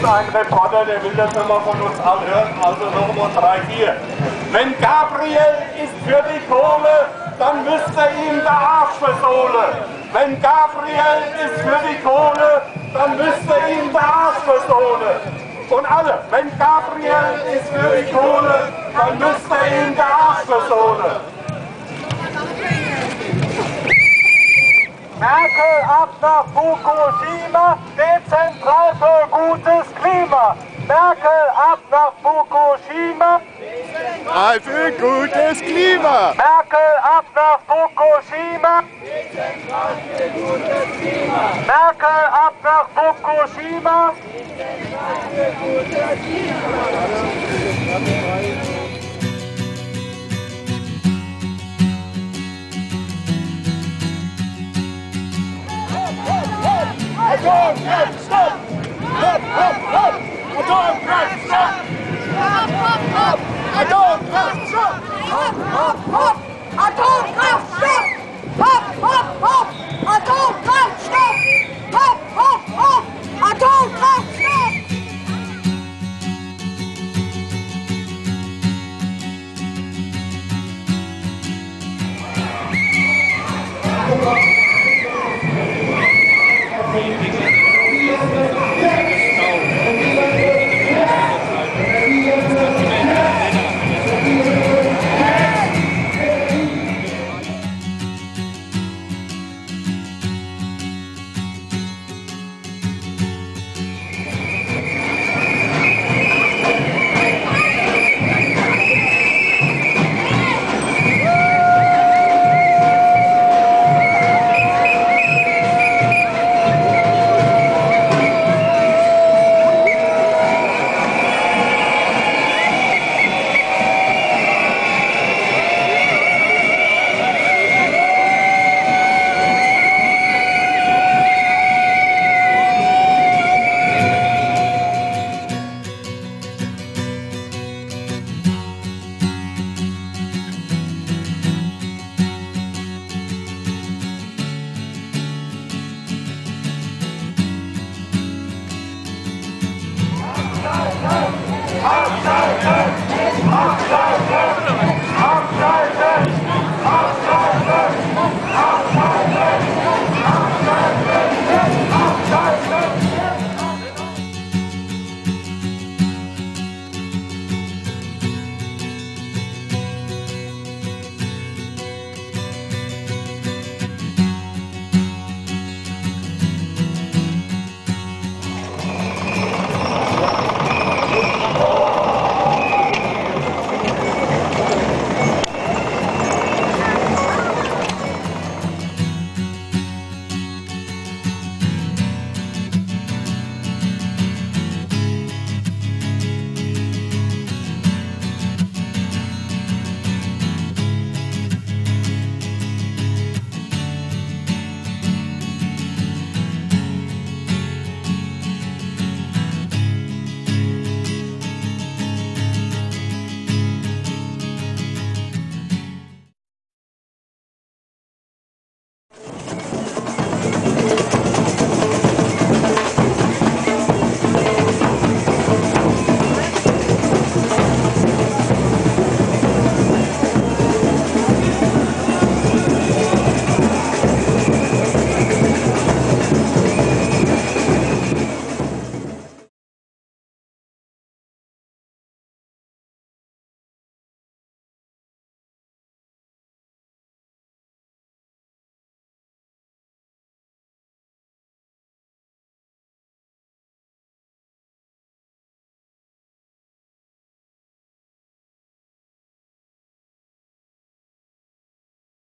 ist ein Reporter, der will das nochmal von uns allen hören, also nochmal drei, vier. Wenn Gabriel ist für die Kohle, dann müsste ihm der Arsch versohlen. Wenn Gabriel ist für die Kohle, dann müsste ihm der Arsch versohlen. Und alle, wenn Gabriel ist für die Kohle, dann müsste ihm der Arsch versohlen. Merkel ab nach Fukushima, dezentral für gutes Klima. Merkel ab nach Fukushima. Dezentral für gutes Klima. Merkel ab nach Fukushima. Dezentral für gutes Klima. Merkel ab nach Fukushima. Dezentral für gutes Klima. dog can't stop. Up, up, up. A dog can't